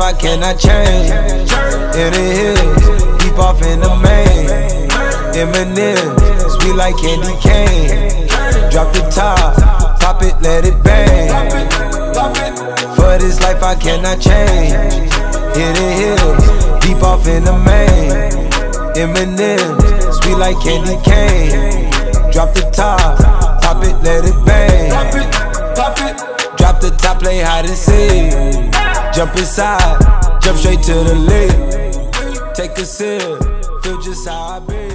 I cannot change. In the hills, deep off in the main. Eminem, sweet like candy cane. Drop the top, pop it, let it bang. For this life I cannot change. In the hills, deep off in the main. Eminem, sweet like candy cane. Drop the top, pop it, let it bang. Drop the top, play hide and seek. Jump inside, jump straight to the lake. Take a sip, feel just how I be.